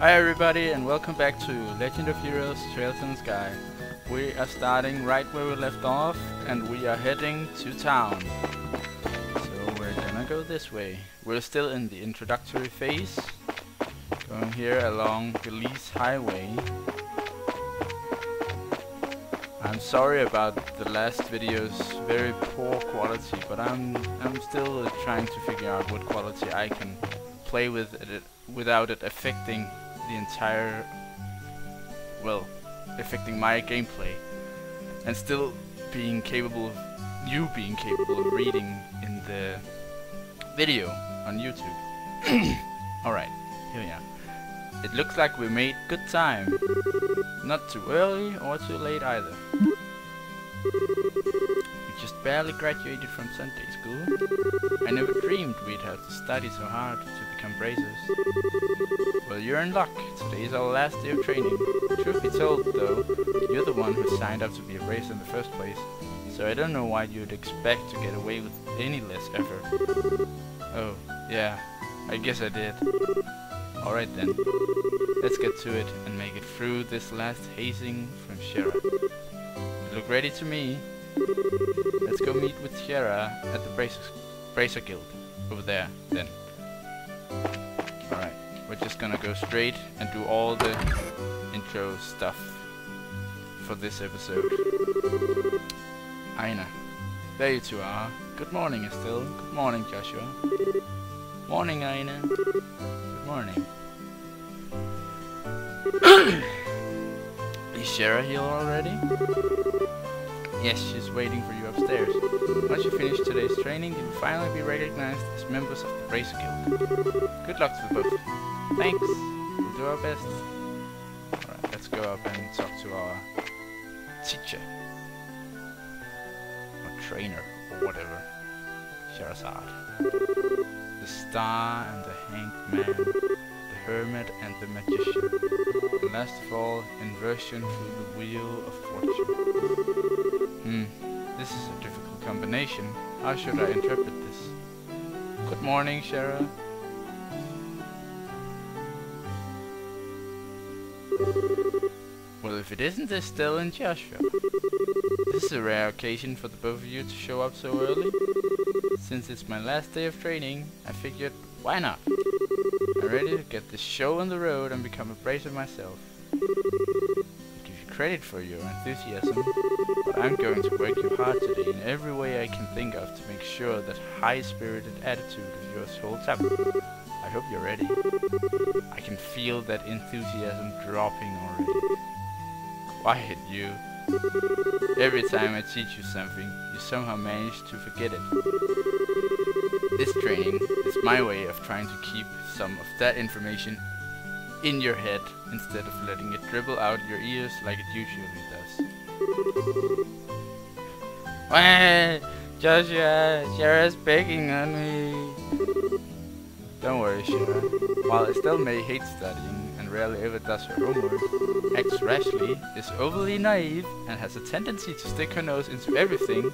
Hi everybody and welcome back to Legend of Heroes Trails in the Sky. We are starting right where we left off and we are heading to town. So we're gonna go this way. We're still in the introductory phase. Going here along Belize Highway. I'm sorry about the last video's very poor quality, but I'm I'm still trying to figure out what quality I can play with it without it affecting the entire well affecting my gameplay and still being capable of you being capable of reading in the video on YouTube. Alright, here we are. It looks like we made good time. Not too early or too late either. We just barely graduated from Sunday school. I never dreamed we'd have to study so hard to become bracers. Well, you're in luck. Today is our last day of training. Truth be told, though, you're the one who signed up to be a bracer in the first place. So I don't know why you'd expect to get away with any less effort. Oh, yeah. I guess I did. Alright then. Let's get to it and make it through this last hazing from Shera. You look ready to me. Let's go meet with Shera at the Bracer, Bracer Guild. Over there, then. Alright, we're just gonna go straight and do all the intro stuff for this episode. Aina. There you two are. Good morning, Estelle. Good morning, Joshua. Morning, Aina. Good morning. Is Shera here already? Yes, she's waiting for you upstairs. Once you finish today's training, you'll finally be recognized as members of the Bracer Guild. Good luck to the both. Thanks. We'll do our best. Alright, let's go up and talk to our teacher. Or trainer, or whatever. Scherazard. The star and the hanged man. The hermit and the magician. And last of all, inversion through the wheel of fortune. Hmm, this is a difficult combination. How should I interpret this? Good morning, Shera. Well, if it isn't Estelle and Joshua. This is a rare occasion for the both of you to show up so early. Since it's my last day of training, I figured, why not? I'm ready to get this show on the road and become a bracer myself. Credit for your enthusiasm, but I'm going to work you hard today in every way I can think of to make sure that high-spirited attitude of yours holds up. I hope you're ready. I can feel that enthusiasm dropping already. Quiet, you. Every time I teach you something, you somehow manage to forget it. This training is my way of trying to keep some of that information in your head instead of letting it dribble out your ears like it usually does. Joshua, Shera's begging on me. Don't worry, Shera. While Estelle may hate studying and rarely ever does her homework, acts rashly, is overly naive, and has a tendency to stick her nose into everything,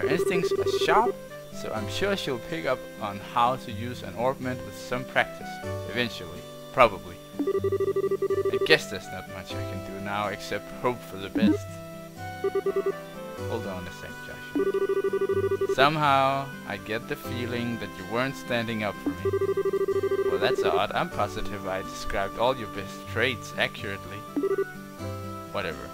her instincts are sharp, so I'm sure she'll pick up on how to use an orbment with some practice, eventually. Probably. I guess there's not much I can do now except hope for the best. Hold on a sec, Josh. Somehow, I get the feeling that you weren't standing up for me. Well, that's odd. I'm positive I described all your best traits accurately. Whatever.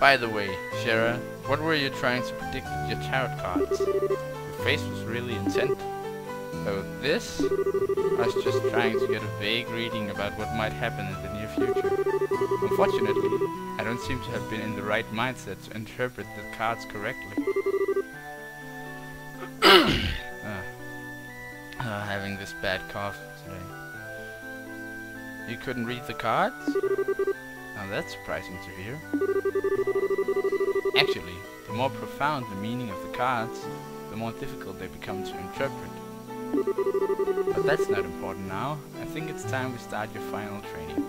By the way, Shera, what were you trying to predict with your tarot cards? Your face was really intent. Oh, this? I was just trying to get a vague reading about what might happen in the near future. Unfortunately, I don't seem to have been in the right mindset to interpret the cards correctly. uh, uh, having this bad cough today. You couldn't read the cards? Now that's surprising to hear. Actually, the more profound the meaning of the cards, the more difficult they become to interpret. But that's not important now. I think it's time we start your final training.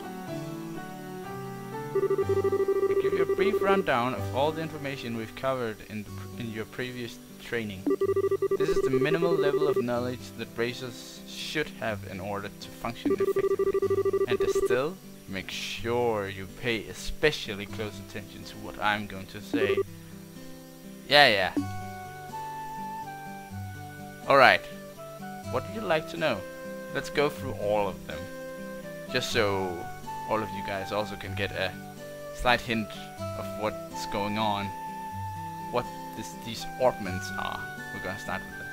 I give you a brief rundown of all the information we've covered in, in your previous training. This is the minimal level of knowledge that bracers should have in order to function effectively. And still, make sure you pay especially close attention to what I'm going to say. Yeah, yeah. Alright. What would you like to know? Let's go through all of them. Just so all of you guys also can get a slight hint of what's going on. What this, these orbments are. We're gonna start with this.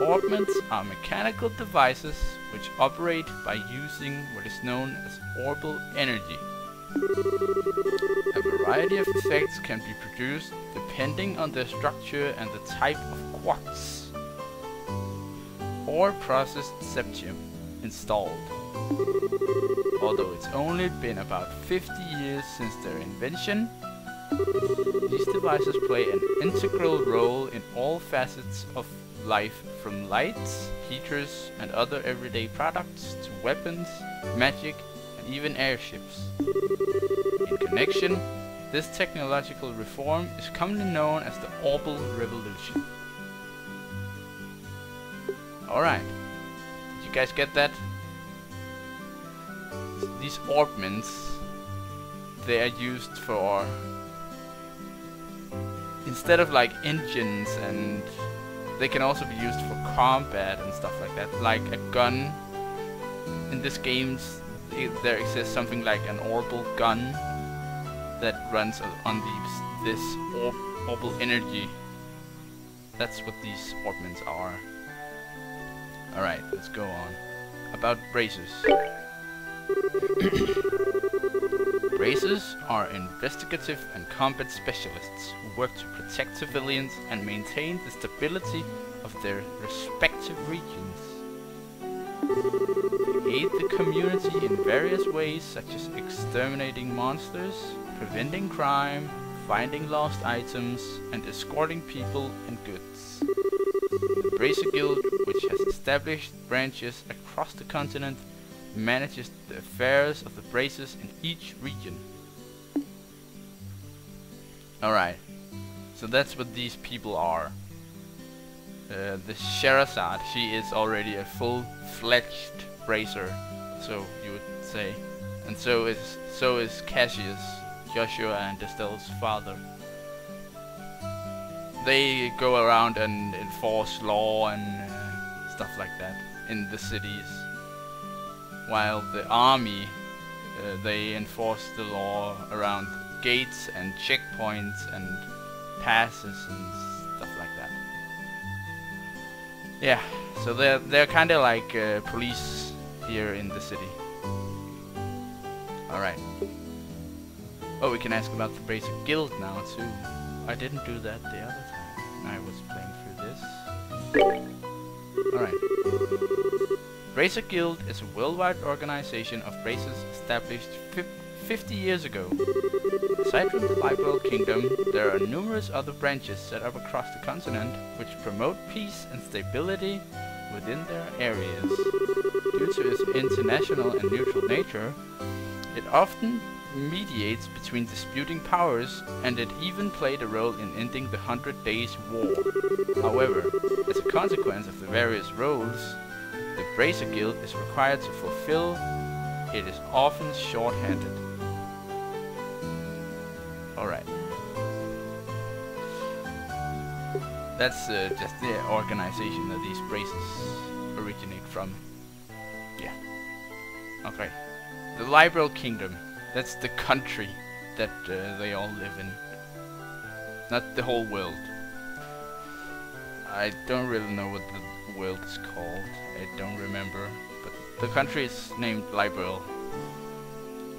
Orbments are mechanical devices which operate by using what is known as orbital energy. A variety of effects can be produced depending on their structure and the type of quartz or processed septium installed. Although it's only been about 50 years since their invention, these devices play an integral role in all facets of life from lights, heaters and other everyday products to weapons, magic and even airships. In connection, this technological reform is commonly known as the Orbal Revolution. Alright, did you guys get that? These orbments, they are used for instead of like engines and they can also be used for combat and stuff like that. Like a gun. In this game, there exists something like an orbal gun that runs on these, this orb, orbal energy. That's what these orbments are. Alright, let's go on. About bracers. Bracers are investigative and combat specialists who work to protect civilians and maintain the stability of their respective regions. They aid the community in various ways such as exterminating monsters, preventing crime, finding lost items, and escorting people and goods. Bracer Guild, which has established branches across the continent, manages the affairs of the bracers in each region. Alright, so that's what these people are. Uh, the Scherazard, she is already a full-fledged bracer, so you would say. And so is so is Cassius, Joshua and Estelle's father. They go around and enforce law and uh, stuff like that in the cities while the army uh, they enforce the law around gates and checkpoints and passes and stuff like that. Yeah, so they're they're kind of like uh, police here in the city. All right. Oh, we can ask about the basic guild now too. I didn't do that the other time. I was playing through this. All right. Bracer Guild is a worldwide organization of bracers established 50 years ago. Aside from the Liberl Kingdom, there are numerous other branches set up across the continent which promote peace and stability within their areas. Due to its international and neutral nature, it often mediates between disputing powers, and it even played a role in ending the Hundred Days War. However, as a consequence of the various roles the Bracer Guild is required to fulfill, it is often short-handed. Alright. That's uh, just the organization that these braces originate from. Yeah. Okay. The Liberl Kingdom. That's the country that uh, they all live in. Not the whole world. I don't really know what the world is called. I don't remember. But the country is named Liberl.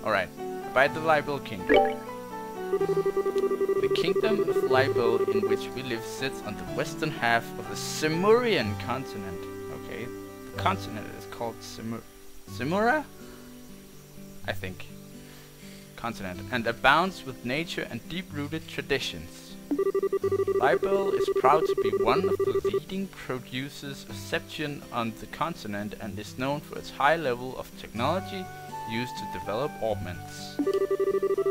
Alright, by the Liberl Kingdom. The kingdom of Liberl in which we live sits on the western half of the Simurian continent. Okay, the continent is called Simur Simura? I think. Continent. And abounds with nature and deep-rooted traditions. Liberl is proud to be one of the leading producers of septium on the continent and is known for its high level of technology used to develop orbments.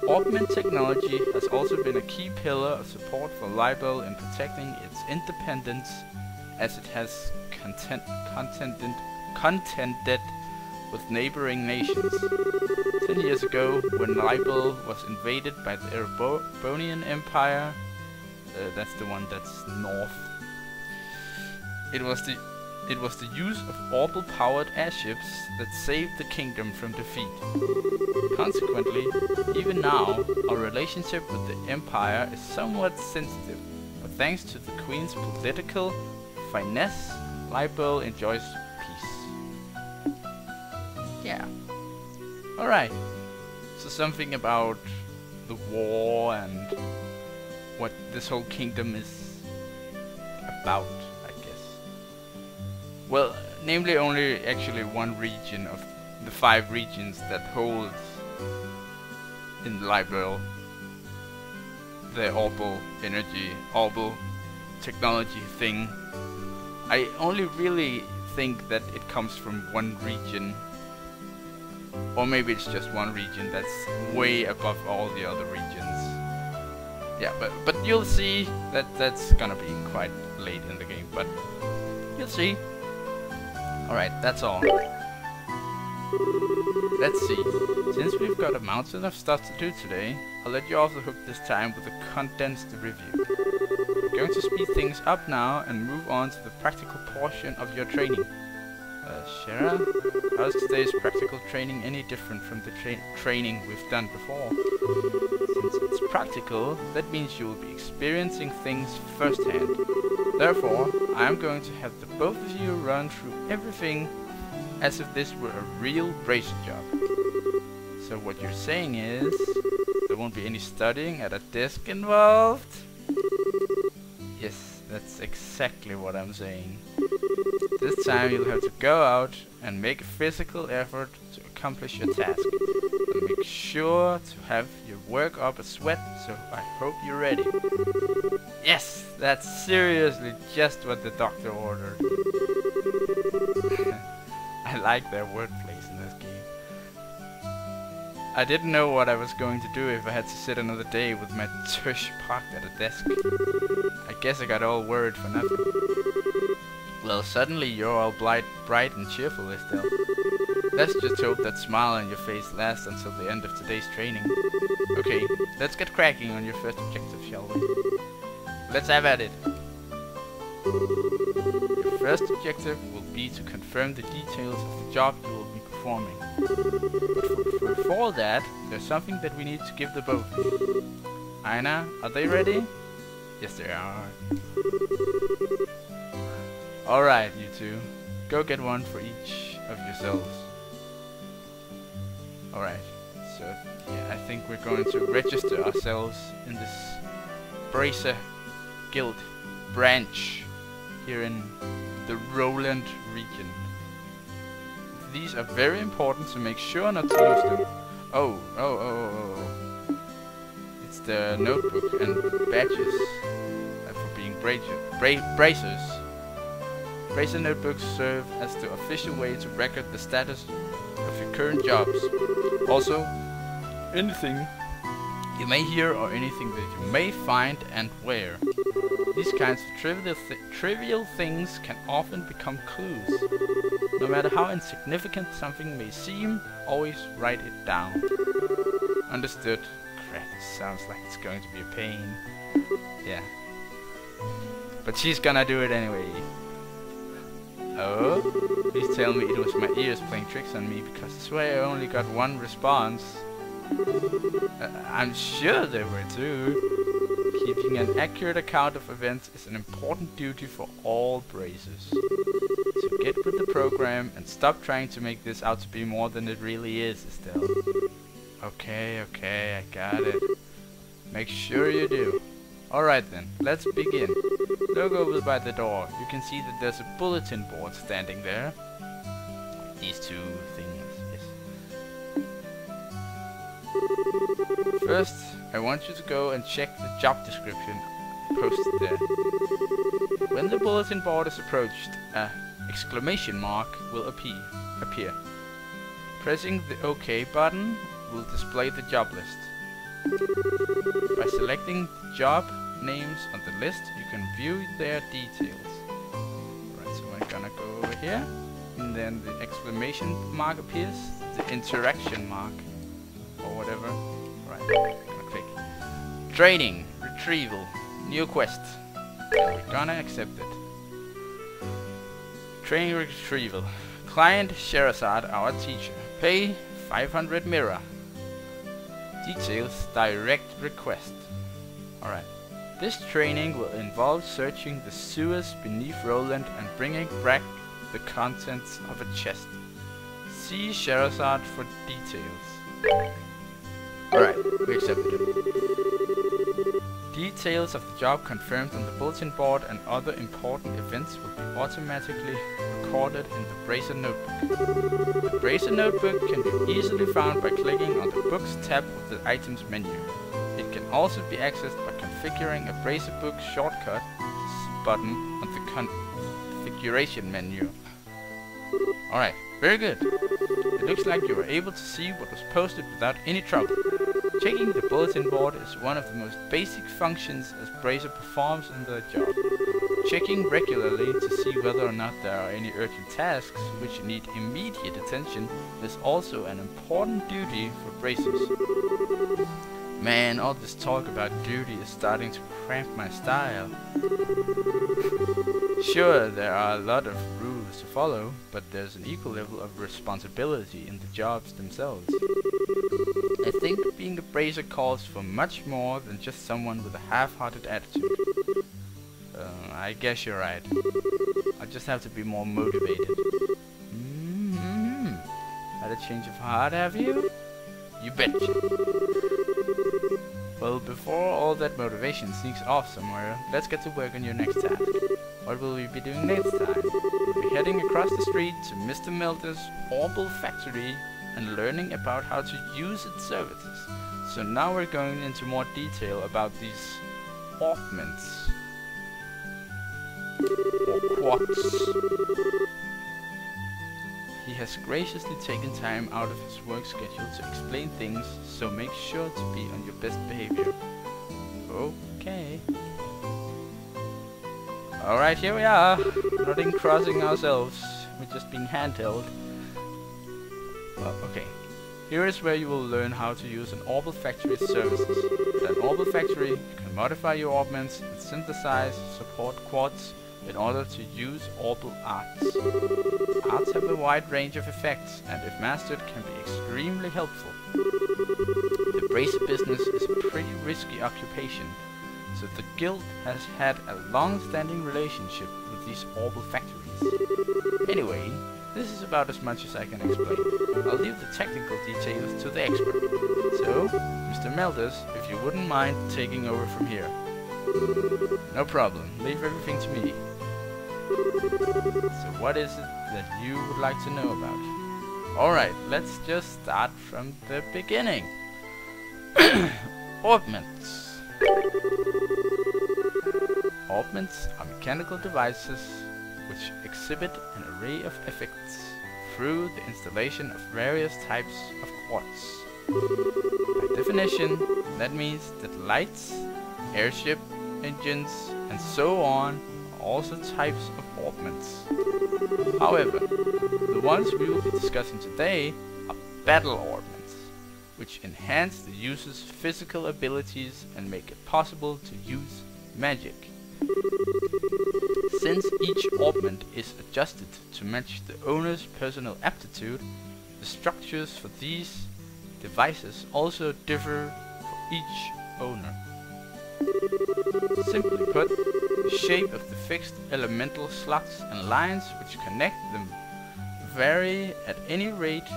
Orbment technology has also been a key pillar of support for Liberl in protecting its independence as it has content contended, contended with neighboring nations. Ten years ago, when Liberl was invaded by the Erebonian Empire, uh, that's the one that's north, it was the it was the use of Orbital-powered airships that saved the kingdom from defeat. Consequently, even now, our relationship with the Empire is somewhat sensitive, but thanks to the Queen's political finesse, Liberl enjoys Alright. So something about the war and what this whole kingdom is about, I guess. Well, namely only actually one region of the five regions that holds in Liberl the Orbital energy, Orbital technology thing. I only really think that it comes from one region or maybe it's just one region that's way above all the other regions. Yeah, but but you'll see that that's gonna be quite late in the game, but you'll see. Alright, that's all. Let's see. Since we've got a mountain of stuff to do today, I'll let you off the hook this time with a condensed review. We're going to speed things up now and move on to the practical portion of your training. Shera, how is today's practical training any different from the tra training we've done before? Since it's practical, that means you will be experiencing things firsthand. Therefore, I am going to have the both of you run through everything as if this were a real bracer job. So what you're saying is, there won't be any studying at a desk involved? Yes, that's exactly what I'm saying. This time you'll have to go out and make a physical effort to accomplish your task. And make sure to have your work up a sweat, so I hope you're ready. Yes, that's seriously just what the doctor ordered. I like that game. I didn't know what I was going to do if I had to sit another day with my tush parked at a desk. I guess I got all worried for nothing. Well, suddenly you're all bright, bright and cheerful, Estelle. Let's just hope that smile on your face lasts until the end of today's training. Okay, let's get cracking on your first objective, shall we? Let's have at it. Your first objective will be to confirm the details of the job you will be performing. Before that, there's something that we need to give the both. Aina, are they ready? Yes, they are. Alright, you two. Go get one for each of yourselves. Alright, so yeah, I think we're going to register ourselves in this Bracer Guild branch here in the Rolent region. These are very important, so make sure not to lose them. Oh, oh, oh, oh, oh. It's the notebook and badges uh, for being bracer, bra bracers. Bracer notebooks serve as the official way to record the status of your current jobs. Also, anything you may hear or anything that you may find and wear. These kinds of trivial, th trivial things can often become clues. No matter how insignificant something may seem, always write it down. Understood. Crap, sounds like it's going to be a pain. Yeah. But she's gonna do it anyway. Oh? Please tell me it was my ears playing tricks on me, because I swear I only got one response. Uh, I'm sure they were too. Keeping an accurate account of events is an important duty for all bracers. So get with the program and stop trying to make this out to be more than it really is, Estelle. Okay, okay, I got it. Make sure you do. Alright then, let's begin. Look over by the door. You can see that there's a bulletin board standing there. These two things, First, I want you to go and check the job description posted there. When the bulletin board is approached, a exclamation mark will appear. appear. Pressing the OK button will display the job list. By selecting job names on the list, you can view their details. Right, so I'm gonna go over here, and then the exclamation mark appears, the interaction mark. Click. Training, retrieval, new quest. we're gonna accept it. Training retrieval. Client Scherazard, our teacher. Pay 500 Mira. Details direct request. Alright. This training will involve searching the sewers beneath Rolent and bringing back the contents of a chest. See Scherazard for details. Alright, we accepted it. Details of the job confirmed on the bulletin board and other important events will be automatically recorded in the Bracer Notebook. The Bracer Notebook can be easily found by clicking on the Books tab of the Items menu. It can also be accessed by configuring a Bracer Book shortcut button on the configuration menu. Alright, very good. It looks like you were able to see what was posted without any trouble. Checking the bulletin board is one of the most basic functions as Bracer performs in their job. Checking regularly to see whether or not there are any urgent tasks which need immediate attention is also an important duty for bracers. Man, all this talk about duty is starting to cramp my style. sure, there are a lot of rules to follow, but there's an equal level of responsibility in the jobs themselves. I think being a bracer calls for much more than just someone with a half-hearted attitude. I guess you're right. I just have to be more motivated. Mm -hmm. Had a change of heart, have you? You betcha. Well, before all that motivation sneaks off somewhere, let's get to work on your next task. What will we be doing next time? We'll be heading across the street to Mr. Melder's Orbital Factory and learning about how to use its services. So now we're going into more detail about these orbments or quartz. Has graciously taken time out of his work schedule to explain things, so make sure to be on your best behavior. Okay. Alright, here we are. Not in crossing ourselves. We're just being handheld. Well, okay. Here is where you will learn how to use an Orbital Factory services. At an Orbital Factory, you can modify your orbments and synthesize, support quartz, in order to use orbital arts. Arts have a wide range of effects and if mastered can be extremely helpful. The bracer business is a pretty risky occupation, so the guild has had a long-standing relationship with these orbital factories. Anyway, this is about as much as I can explain. I'll leave the technical details to the expert. So, Mr. Melders, if you wouldn't mind taking over from here. No problem, leave everything to me. So what is it that you would like to know about? Alright, let's just start from the beginning. Orbments. Orbments are mechanical devices which exhibit an array of effects through the installation of various types of quartz. By definition, that means that lights, airship, engines, and so on also types of orbments. However, the ones we will be discussing today are battle orbments, which enhance the user's physical abilities and make it possible to use magic. Since each orbment is adjusted to match the owner's personal aptitude, the structures for these devices also differ for each owner. Simply put, the shape of the fixed elemental slots and lines which connect them vary at any rate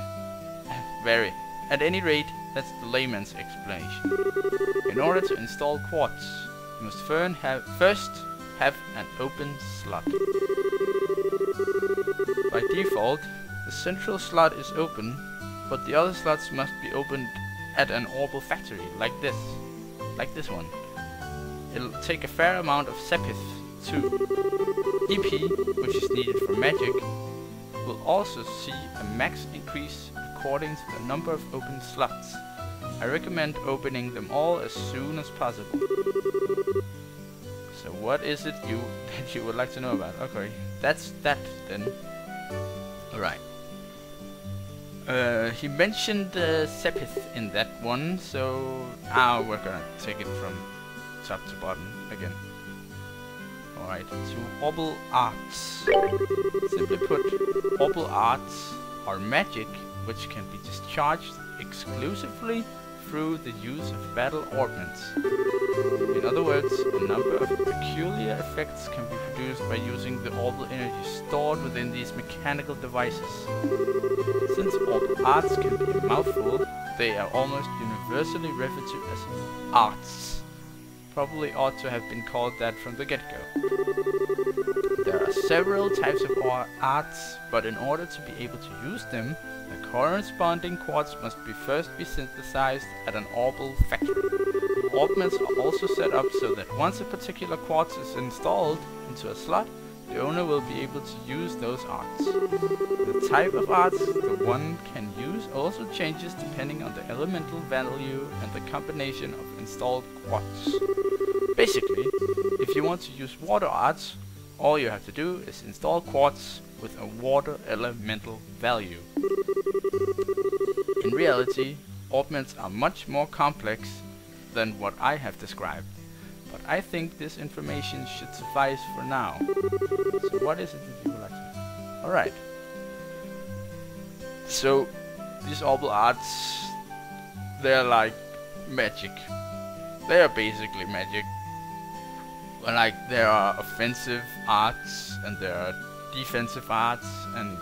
vary. At any rate, that's the layman's explanation. In order to install quartz, you must have, first have an open slot. By default, the central slot is open, but the other slots must be opened at an orbital factory, like this. Like this one. It'll take a fair amount of Sepith too. EP, which is needed for magic, will also see a max increase according to the number of open slots. I recommend opening them all as soon as possible. So what is it you that you would like to know about? Okay, that's that then. Alright. Uh, he mentioned uh, Sepith in that one, so ah, we're gonna take it from top to bottom again. Alright, to Orbal Arts. Simply put, Orbal Arts are magic which can be discharged exclusively through the use of battle orbments. In other words, a number of peculiar effects can be produced by using the orbal energy stored within these mechanical devices. Since Orbal arts can be a mouthful, they are almost universally referred to as arts. Probably ought to have been called that from the get-go. There are several types of arts, but in order to be able to use them, the corresponding quartz must be first be synthesized at an orbal factory. Orbments are also set up so that once a particular quartz is installed into a slot, the owner will be able to use those arts. The type of arts the one can use also changes depending on the elemental value and the combination of installed quartz. Basically, if you want to use water arts, all you have to do is install quartz with a water elemental value. In reality, orbments are much more complex than what I have described, but I think this information should suffice for now. So what is it that you would like to? Alright. So, these orbal arts, they're like magic. They are basically magic. Like, there are offensive arts, and there are defensive arts, and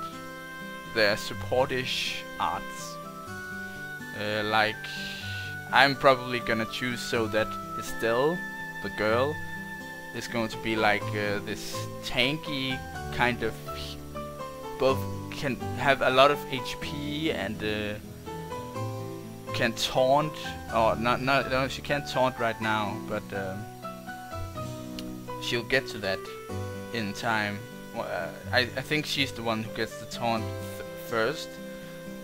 there are supportish arts. Uh, like, I'm probably gonna choose so that Estelle, the girl, is going to be like uh, this tanky kind of both can have a lot of HP and uh, can taunt or not not no she can't taunt right now but um, she'll get to that in time uh, I, I think she's the one who gets the taunt first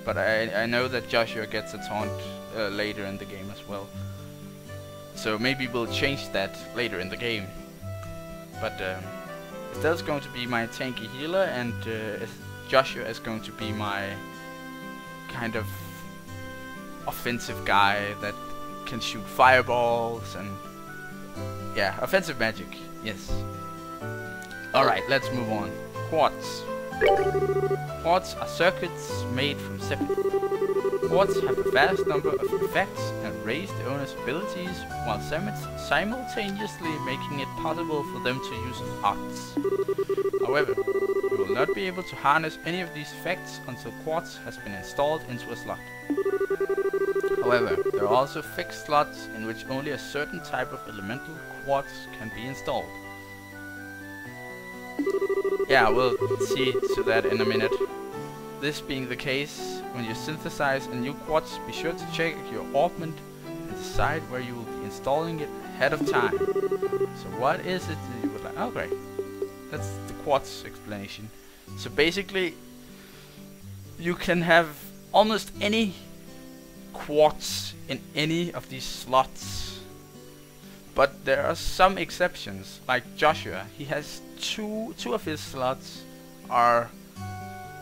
but I, I know that Joshua gets a taunt uh, later in the game as well. So maybe we'll change that later in the game. But um, Estelle's going to be my tanky healer and uh, Joshua is going to be my kind of offensive guy that can shoot fireballs and yeah, offensive magic, yes. Alright, let's move on. Quartz. Quartz are circuits made from sepith. Quartz have a vast number of effects and raise the owner's abilities while simultaneously making it possible for them to use arts. However, you will not be able to harness any of these effects until Quartz has been installed into a slot. However, there are also fixed slots in which only a certain type of elemental quartz can be installed. Yeah, we'll see to that in a minute. This being the case, when you synthesize a new quartz, be sure to check your orbment and decide where you will be installing it ahead of time. So what is it that you would like? Okay, that's the quartz explanation. So basically, you can have almost any quartz in any of these slots. But there are some exceptions, like Joshua. He has two two of his slots are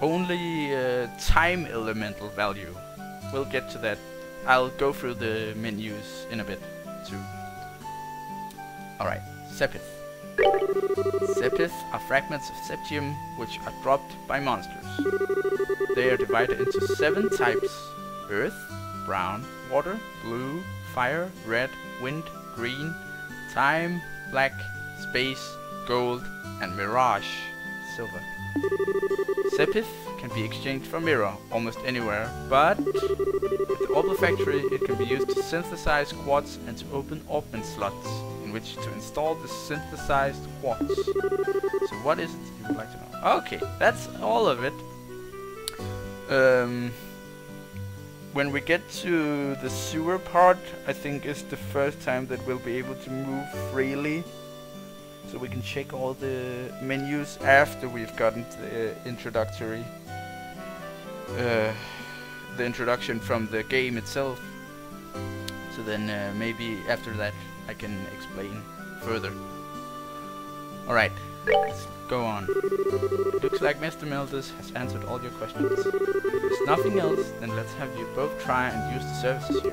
only uh, time elemental value. We'll get to that. I'll go through the menus in a bit too. Alright, Sepith. Sepith are fragments of Septium which are dropped by monsters. They are divided into seven types. Earth, brown, water, blue, fire, red, wind, green, time, black, space, gold, and Mirage Silver. Sepith can be exchanged for Mira almost anywhere, but at the orbal factory it can be used to synthesize quartz and to open orbment slots in which to install the synthesized quartz. So what is it you would like to know? Okay, that's all of it. Um, when we get to the sewer part, I think is the first time that we'll be able to move freely. So we can check all the menus after we've gotten the introductory, uh, the introduction from the game itself. So then uh, maybe after that I can explain further. Alright, let's go on. Looks like Mr. Melders has answered all your questions. If there's nothing else, then let's have you both try and use the services here.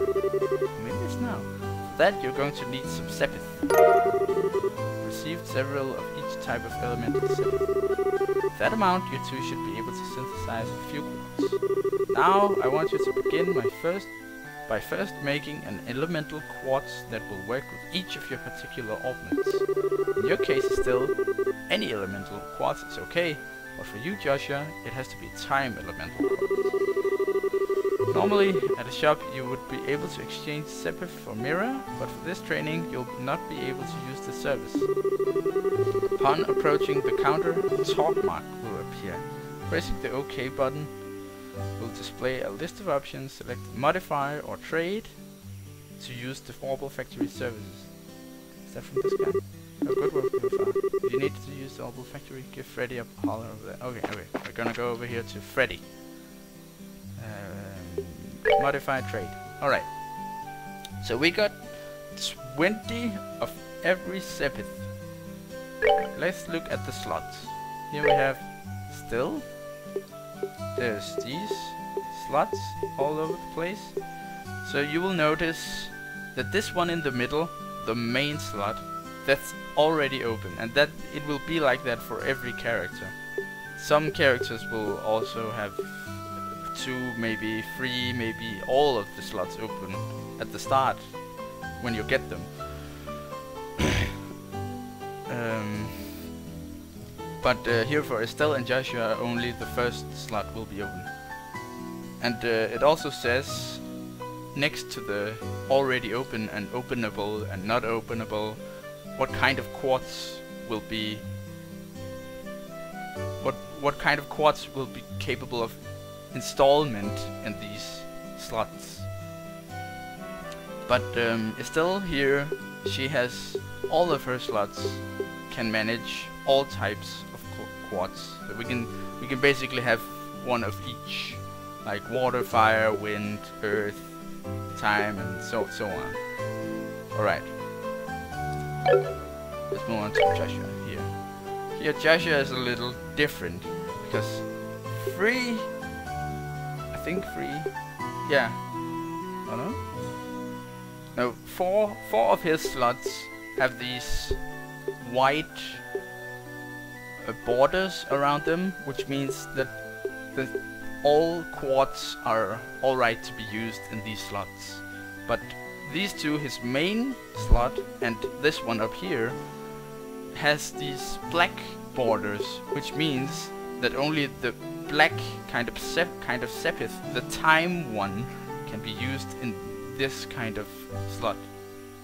Maybe it's now. For that you're going to need some sepith. Received several of each type of elemental. With that amount, you two should be able to synthesize a few quartz. Now, I want you to begin my first by first making an elemental quartz that will work with each of your particular orbments. In your case Estelle, any elemental quartz is okay, but for you Joshua, it has to be time elemental quartz. Normally, at a shop you would be able to exchange Sepith for Mira, but for this training you'll not be able to use the service. Upon approaching the counter, a talk mark will appear. Pressing the OK button will display a list of options, select modify or trade to use the Orbital Factory services. Is that from this guy? Oh, good work. If you need to use the Orbital Factory, give Freddy a holler over there. Okay, okay. We're gonna go over here to Freddy. Um, modify trade. Alright. So we got 20 of every sepith. Let's look at the slots. Here we have Estelle there's these slots all over the place. So you will notice that this one in the middle, the main slot, that's already open and that it will be like that for every character. Some characters will also have two, maybe three, maybe all of the slots open at the start when you get them. um, but uh, here for Estelle and Joshua, only the first slot will be open. And uh, it also says next to the already open and openable and not openable, what kind of quartz will be what what kind of quartz will be capable of installment in these slots. But um, here, she has all of her slots can manage all types of quartz. So we can we can basically have one of each, like water, fire, wind, earth, time, and so so on. All right. Let's move on to Joshua here. Here Joshua is a little different because three, I think three, yeah. Oh no. No, four four of his slots have these white uh, borders around them, which means that the, all quartz are alright to be used in these slots. But these two, his main slot and this one up here, has these black borders, which means that only the black kind of sep kind of sepith, the time one, can be used in this kind of slot.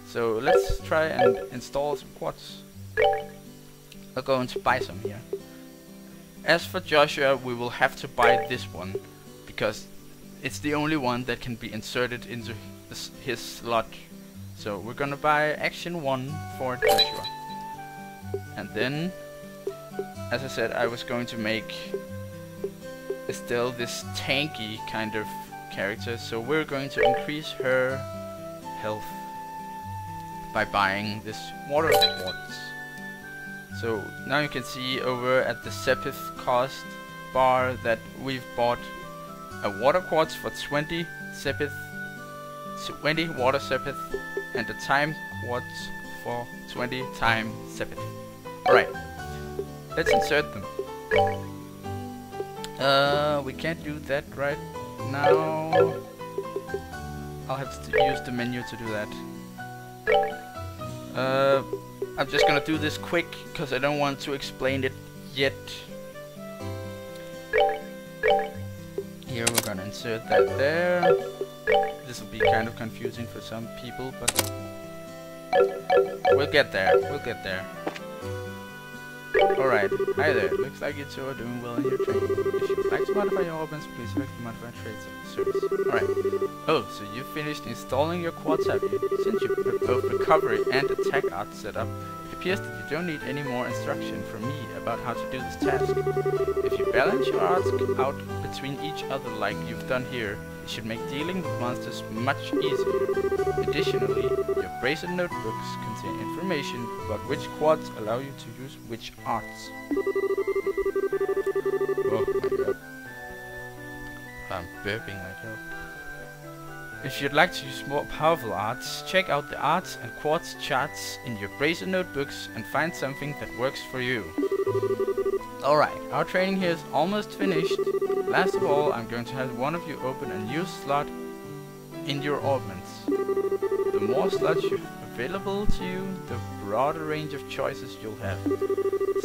So let's try and install some quartz. We're going to buy some here. As for Joshua, we will have to buy this one, because it's the only one that can be inserted into his, his slot. So we're gonna buy action 1 for Joshua. And then, as I said, I was going to make Estelle this tanky kind of character, so we're going to increase her health by buying this water quartz. So now you can see over at the Sepith cost bar that we've bought a water quartz for 20 Sepith, 20 water Sepith, and a time quartz for 20 time Sepith. Alright, let's insert them. Uh, we can't do that right now. I'll have to use the menu to do that. Uh, I'm just gonna do this quick because I don't want to explain it yet. Here we're gonna insert that there. This will be kind of confusing for some people, but we'll get there. We'll get there. Alright, hi there. Looks like you two are doing well in your training. If you'd like to modify your orbits, please select the modify traits service. Alright. Oh, so you finished installing your have you? Since you both oh, recovery and attack art set up, appears that you don't need any more instruction from me about how to do this task. If you balance your arts out between each other like you've done here, it should make dealing with monsters much easier. Additionally, your bracer notebooks contain information about which quartz allow you to use which arts. Oh my god. I'm burping like hell. If you'd like to use more powerful arts, check out the arts and quartz charts in your bracer notebooks and find something that works for you. Alright, our training here is almost finished. Last of all, I'm going to have one of you open a new slot in your orbments. The more slots you have available to you, the broader range of choices you'll have.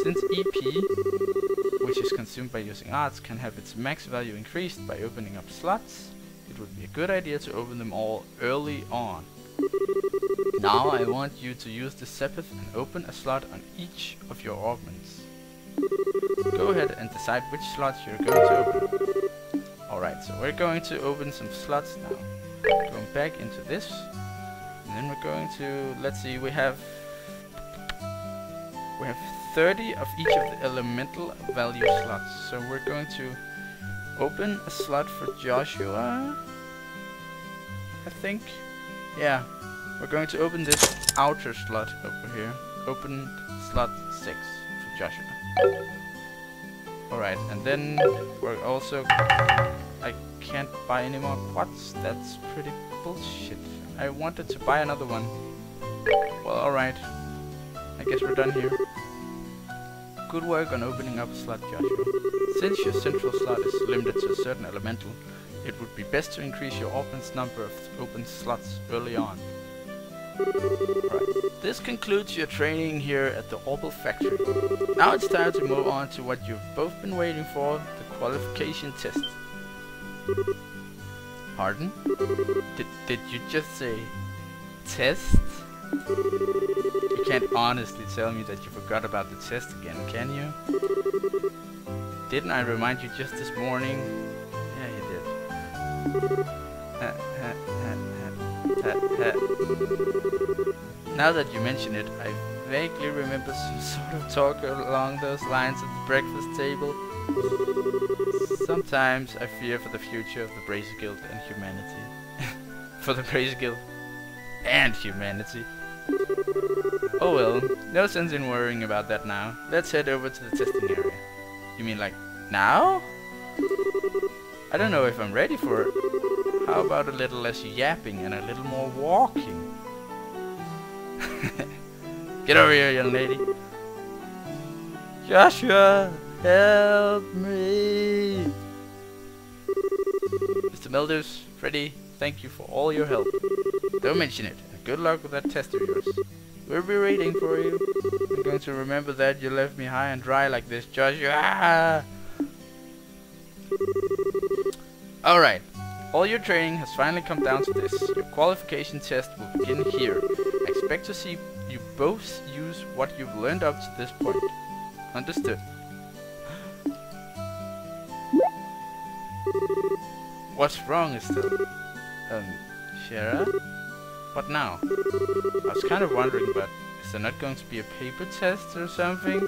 Since EP, which is consumed by using arts, can have its max value increased by opening up slots, it would be a good idea to open them all early on. Now I want you to use the Sepith and open a slot on each of your orbments. Go ahead and decide which slots you're going to open. Alright, so we're going to open some slots now. Going back into this, and then we're going to, let's see, we have we have 30 of each of the elemental value slots. So we're going to open a slot for Joshua. I think. Yeah. We're going to open this outer slot over here. Open slot 6 for Joshua. Alright, and then we're also... I can't buy any more quartz. That's pretty bullshit. I wanted to buy another one. Well, alright. I guess we're done here. Good work on opening up slot, Joshua. Since your central slot is limited to a certain elemental, it would be best to increase your orbment's number of open slots early on. Right. This concludes your training here at the Orbal Factory. Now it's time to move on to what you've both been waiting for, the qualification test. Pardon? Did, did you just say test? You can't honestly tell me that you forgot about the test again, can you? Didn't I remind you just this morning? Yeah, you did. now that you mention it, I vaguely remember some sort of talk along those lines at the breakfast table. Sometimes I fear for the future of the Bracer Guild and humanity. for the Bracer Guild and humanity. Oh well, no sense in worrying about that now. Let's head over to the testing area. You mean like, now? I don't know if I'm ready for it. How about a little less yapping and a little more walking? Get over here, young lady. Joshua, help me! Mr. Meldus, Freddy, thank you for all your help. Don't mention it. Good luck with that test of yours. We'll be waiting for you. I'm going to remember that you left me high and dry like this, Joshua. Alright. All your training has finally come down to this. Your qualification test will begin here. I expect to see you both use what you've learned up to this point. Understood. What's wrong, Estelle? Um, Shera? What now? I was kind of wondering, but is there not going to be a paper test or something?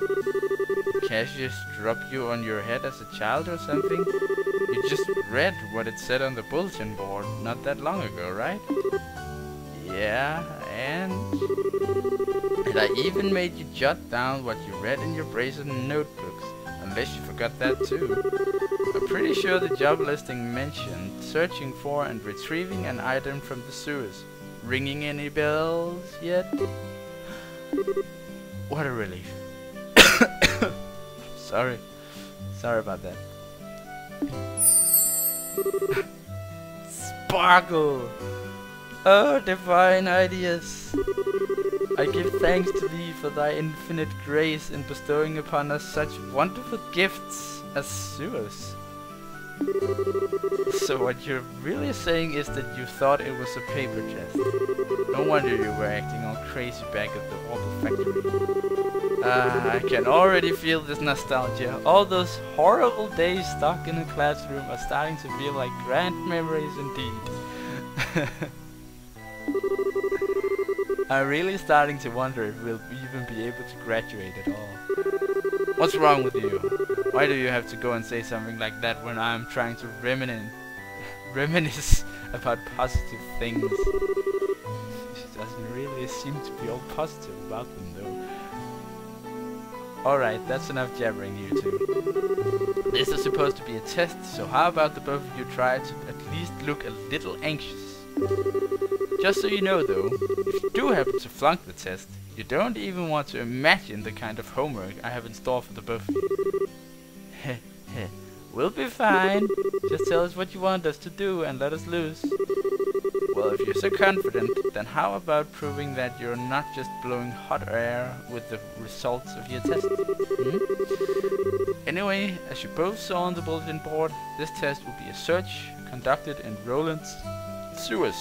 Cassius drop you on your head as a child or something? You just read what it said on the bulletin board not that long ago, right? Yeah, and... And I even made you jot down what you read in your bracer notebooks, unless you forgot that too. I'm pretty sure the job listing mentioned searching for and retrieving an item from the sewers. Ringing any bells yet? What a relief. Sorry. Sorry about that. Sparkle! Oh, divine Aidios! I give thanks to thee for thy infinite grace in bestowing upon us such wonderful gifts as sewers. So what you're really saying is that you thought it was a paper chest. No wonder you were acting all crazy back at the Orbal factory. Uh, I can already feel this nostalgia. All those horrible days stuck in a classroom are starting to feel like grand memories indeed. I'm really starting to wonder if we'll even be able to graduate at all. What's wrong with you? Why do you have to go and say something like that when I'm trying to reminisce, reminisce about positive things? She doesn't really seem to be all positive about them though. Alright, that's enough jabbering you two. This is supposed to be a test, so how about the both of you try to at least look a little anxious? Just so you know though, if you do happen to flunk the test, you don't even want to imagine the kind of homework I have in store for the both of you. We'll be fine. Just tell us what you want us to do and let us loose. Well, if you're so confident, then how about proving that you're not just blowing hot air with the results of your test? Hmm? Anyway, as you both saw on the bulletin board, this test will be a search conducted in Rolent's sewers.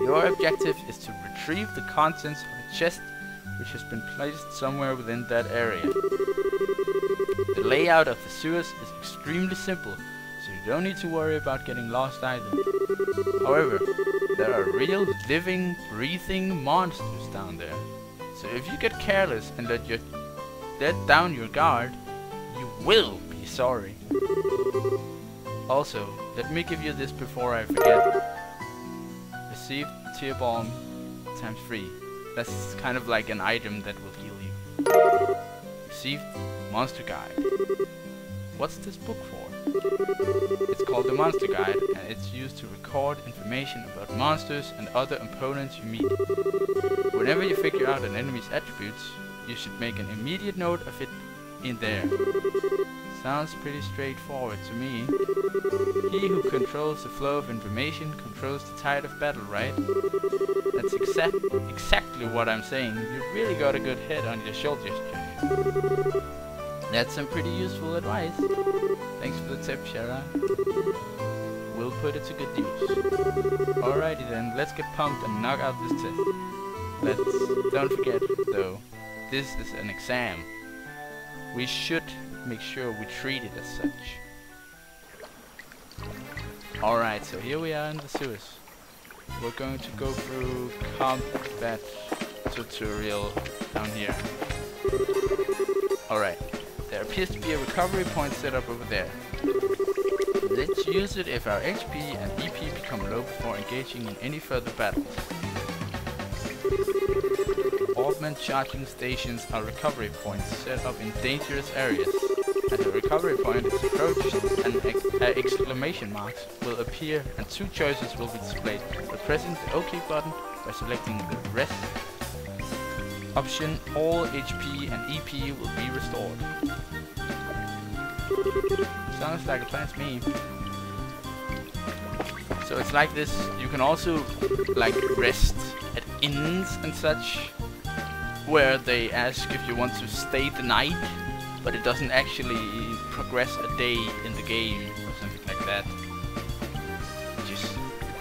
Your objective is to retrieve the contents of chest which has been placed somewhere within that area. The layout of the sewers is extremely simple, so you don't need to worry about getting lost either. However, there are real, living, breathing monsters down there. So if you get careless and let your let down your guard, you will be sorry. Also, let me give you this before I forget. Received tear balm times three. That's kind of like an item that will heal you. Received monster guide. What's this book for? It's called the Monster Guide and it's used to record information about monsters and other opponents you meet. Whenever you figure out an enemy's attributes, you should make an immediate note of it in there. Sounds pretty straightforward to me. He who controls the flow of information controls the tide of battle, right? That's exact exactly what I'm saying. You've really got a good head on your shoulders, Josh. That's some pretty useful advice. Thanks for the tip, Shera. We'll put it to good use. Alrighty then, let's get pumped and knock out this test. Let's don't forget though, this is an exam. We should make sure we treat it as such. Alright, so here we are in the sewers. We're going to go through combat tutorial down here. Alright, there appears to be a recovery point set up over there. Let's use it if our HP and EP become low before engaging in any further battles. Orbment charging stations are recovery points set up in dangerous areas. As a recovery point is approached, an ex uh, exclamation mark will appear and two choices will be displayed by pressing the OK button by selecting the rest option, all HP and EP will be restored. Sounds like a plan to me. So it's like this, you can also like rest at inns and such, where they ask if you want to stay the night, but it doesn't actually progress a day in the game or something like that. Just,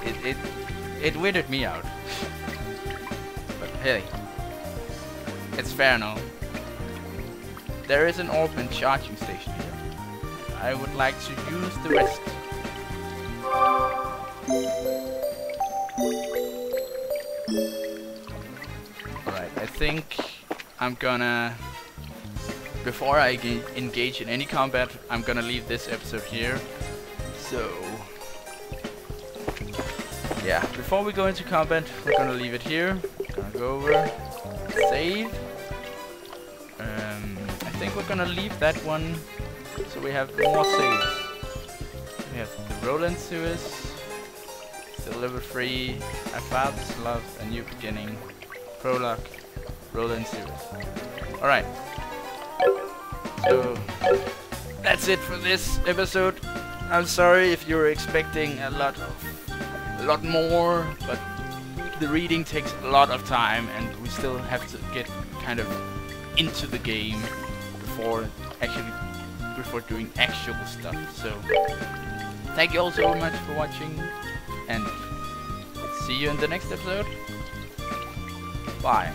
it, it, it weirded me out. but hey, it's fair now. There is an open charging station here. I would like to use the rest. Alright, I think I'm gonna... Before I engage in any combat, I'm gonna leave this episode here. So... Yeah, before we go into combat, we're gonna leave it here. Gonna go over, save. Um, I think we're gonna leave that one so we have more saves. We have the Rolent Sewers, still level 3, I Father's Love, A New Beginning, Prologue, Rolent Sewers. Alright. So, that's it for this episode. I'm sorry if you were expecting a lot of, a lot more, but the reading takes a lot of time and we still have to get kind of into the game before actually before doing actual stuff. So thank you all so much for watching and see you in the next episode. Bye.